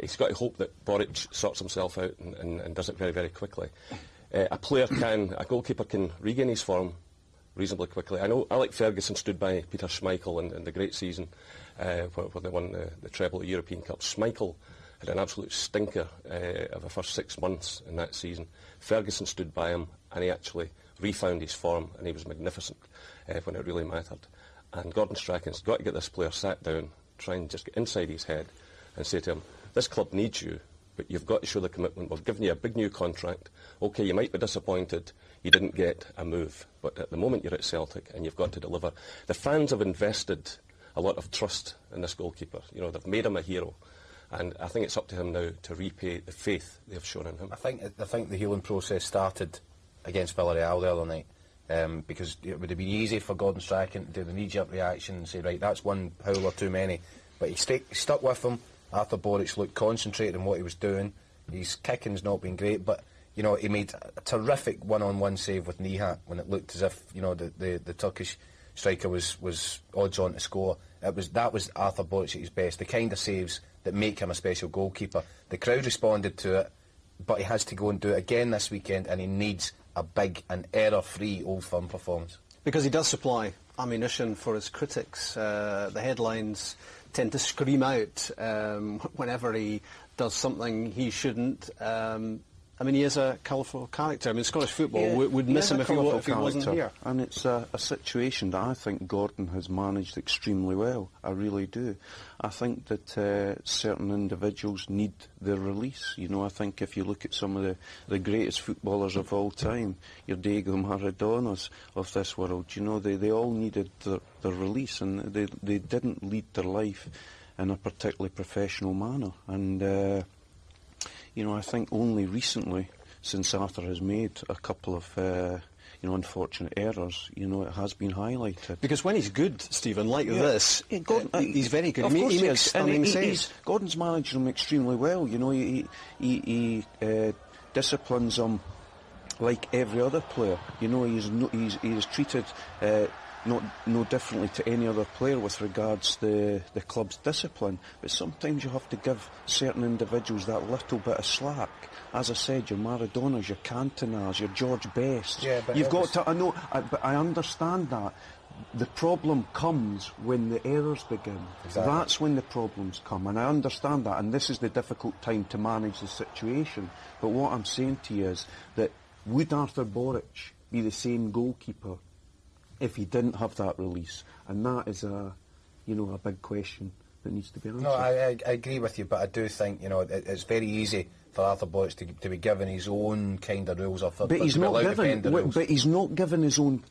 he's got to hope that Boruc sorts himself out and, and, and does it very, very quickly. Uh, a player can, a goalkeeper can regain his form reasonably quickly. I know Alec Ferguson stood by Peter Schmeichel in, in the great season uh, when, when they won the, the treble at European Cup. Schmeichel had an absolute stinker uh, of the first six months in that season. Ferguson stood by him and he actually refound his form and he was magnificent uh, when it really mattered. And Gordon Strachan's got to get this player sat down, try and just get inside his head and say to him, this club needs you, but you've got to show the commitment. We've given you a big new contract. OK, you might be disappointed you didn't get a move, but at the moment you're at Celtic and you've got to deliver. The fans have invested a lot of trust in this goalkeeper. You know, they've made him a hero. And I think it's up to him now to repay the faith they've shown in him. I think I think the healing process started against Villarreal the other night. Um, because it would have been easy for Gordon Strachan to do the knee-jerk reaction and say, right, that's one howler too many. But he, st he stuck with him. Arthur Boruc looked concentrated on what he was doing. His kicking's not been great, but you know he made a terrific one-on-one save with Nihat when it looked as if you know the, the, the Turkish striker was, was odds on to score. It was that was Arthur Boruc at his best. The kind of saves that make him a special goalkeeper. The crowd responded to it, but he has to go and do it again this weekend, and he needs a big and error-free Old Firm performance. Because he does supply ammunition for his critics. Uh, the headlines tend to scream out um, whenever he does something he shouldn't. Um, I mean, he is a colourful character. I mean, Scottish football Yeah, would, would miss him if he, if he wasn't here. And it's a, a situation that I think Gordon has managed extremely well. I really do. I think that uh, certain individuals need their release. You know, I think if you look at some of the, the greatest footballers of all time, your Diego Maradonas of this world, you know, they, they all needed their, their release and they, they didn't lead their life in a particularly professional manner. And, uh, you know, I think only recently, since Arthur has made a couple of, uh, you know, unfortunate errors, you know, it has been highlighted. Because when he's good, Stephen, like Yeah. this, Yeah, Gordon- uh, he's very good. Of he, course he makes stunning he- saves. he's- Gordon's managed them extremely well. You know, he he, he uh, disciplines them like every other player. You know, he's no, he's he is treated. Uh, not no differently to any other player with regards the the club's discipline, but sometimes you have to give certain individuals that little bit of slack. As I said, your Maradonas, your Cantonas, your George Best. Yeah, but you've got to. I know, I, but I understand that. The problem comes when the errors begin. Exactly. That's when the problems come, and I understand that. And this is the difficult time to manage the situation. But what I'm saying to you is that would Arthur Boruc be the same goalkeeper if he didn't have that release? And that is a, you know, a big question that needs to be answered. No, I, I, I agree with you, but I do think you know it, it's very easy for Arthur Boruc to, to be given his own kind of rules, or for, But he's not given. bend the wi- rules. But he's not given his own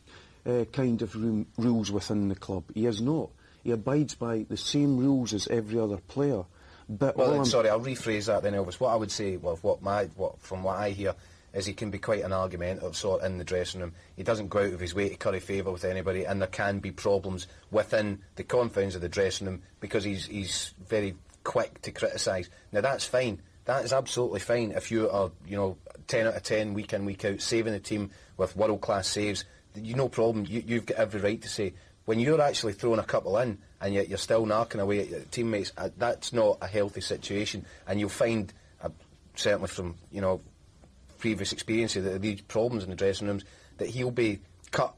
uh, kind of room, rules within the club. He is not. He abides by the same rules as every other player. But Well, sorry, I'll rephrase that then, Elvis. What I would say, well, what my, what, from what I hear, is he can be quite an argumentative sort in the dressing room. He doesn't go out of his way to curry favour with anybody, and there can be problems within the confines of the dressing room because he's he's very quick to criticise. Now that's fine. That is absolutely fine if you are, you know, ten out of ten week in week out, saving the team with world class saves. You no problem. You, you've got every right to say when you're actually throwing a couple in and yet you're still knocking away at your teammates. Uh, that's not a healthy situation, and you'll find, uh, certainly from you know previous experience, that these problems in the dressing rooms that he'll be cut.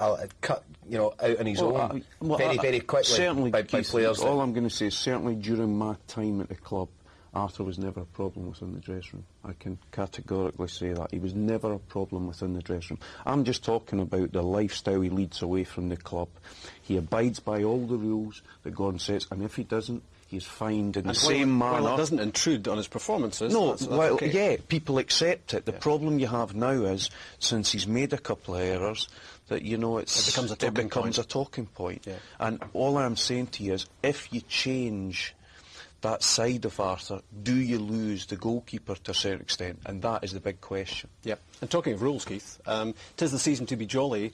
Uh, cut, you know, out on his Well, own I- well, very, I- very quickly certainly, by, by players. All I'm going to say is certainly during my time at the club, Arthur was never a problem within the dressing room. I can categorically say that. He was never a problem within the dressing room. I'm just talking about the lifestyle he leads away from the club. He abides by all the rules that Gordon sets, and if he doesn't, he's fined in And the same manner. While it doesn't intrude on his performances. No, that's, that's well, okay. yeah, people accept it. The problem you have now is, since he's made a couple of errors, that you know it's It becomes a talking it becomes point. a talking point. Yeah. And all I'm saying to you is, if you change that side of Arthur, do you lose the goalkeeper to a certain extent? And that is the big question. Yeah. And talking of rules, Keith, um, tis the season to be jolly.